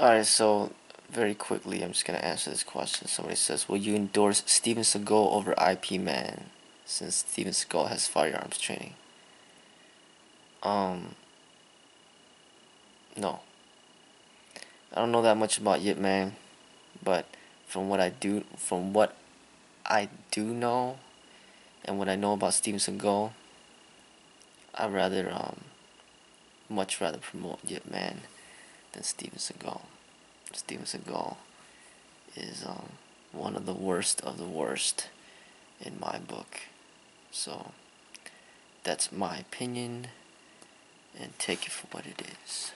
Alright, so very quickly, I'm just gonna answer this question. Somebody says, Will you endorse Steven Seagal over IP Man since Steven Seagal has firearms training? Um, no. I don't know that much about Yip Man, but from what I do, from what I do know, and what I know about Steven Seagal, I'd rather, um, much rather promote Yip Man than Steven Seagal. Steven Seagal is um, one of the worst of the worst in my book. So that's my opinion, and take it for what it is.